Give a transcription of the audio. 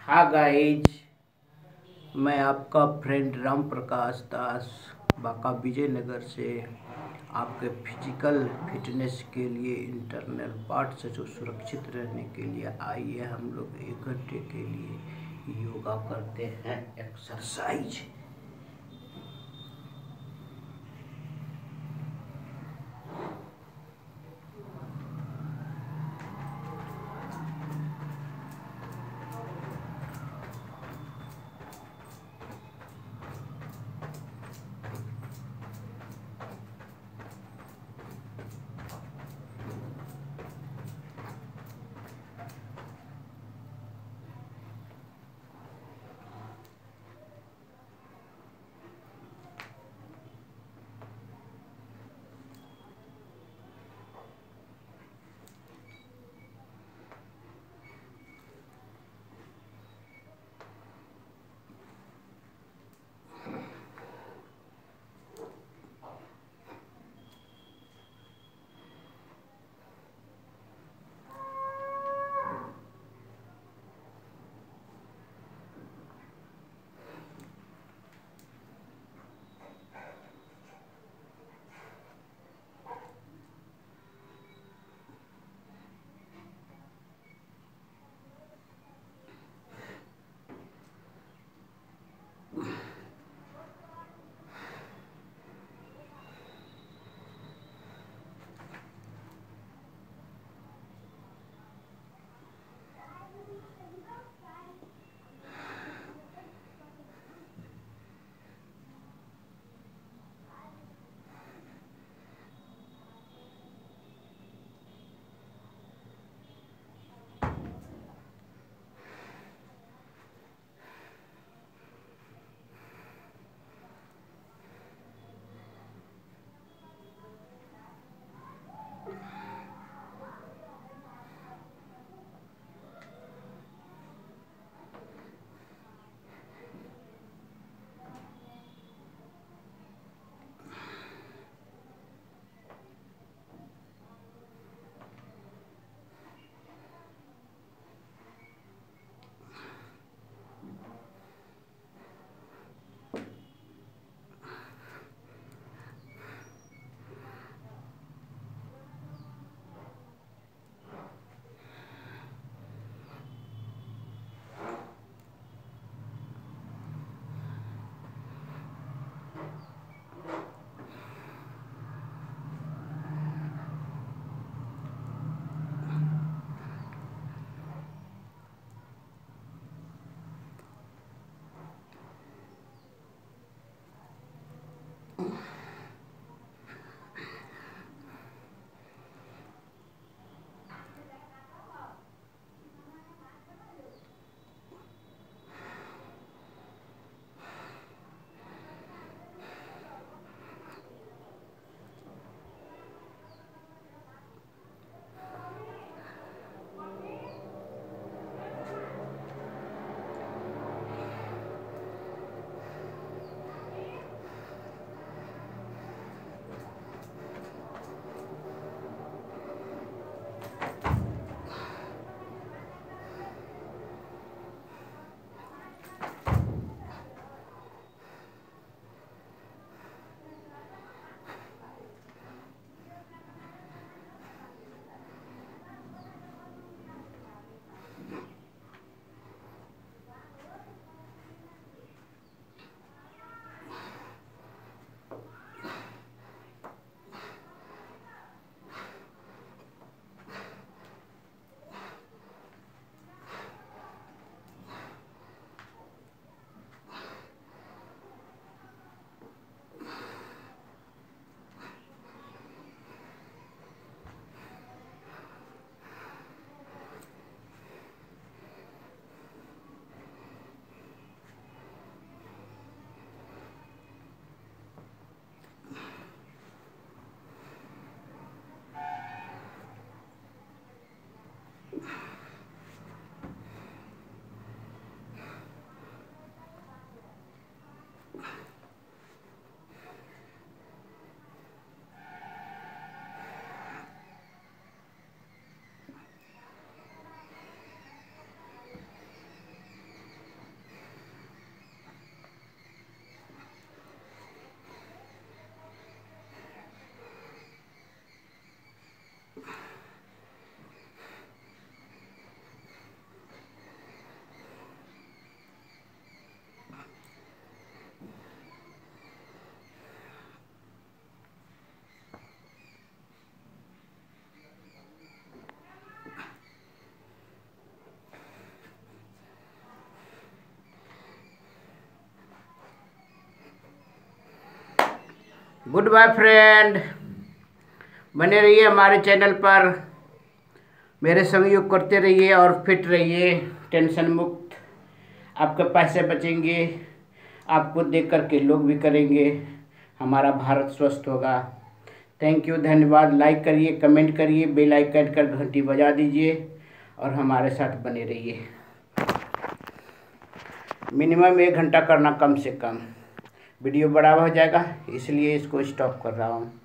हाँ गाइज़ मैं आपका फ्रेंड राम प्रकाश दास, बाका विजयनगर से आपके फ़िज़िकल फिटनेस के लिए इंटरनल पार्ट से जो सुरक्षित रहने के लिए आइए हम लोग एक घंटे के लिए योगा करते हैं एक्सरसाइज गुड बाय फ्रेंड बने रहिए हमारे चैनल पर। मेरे सहयोग करते रहिए और फिट रहिए टेंशन मुक्त। आपके पैसे बचेंगे, आपको देख कर के लोग भी करेंगे। हमारा भारत स्वस्थ होगा। थैंक यू धन्यवाद। लाइक करिए कमेंट करिए बेल आइकन कर घंटी बजा दीजिए और हमारे साथ बने रहिए। मिनिमम एक घंटा करना कम से कम। वीडियो बड़ा हो जाएगा इसलिए इसको स्टॉप कर रहा हूँ।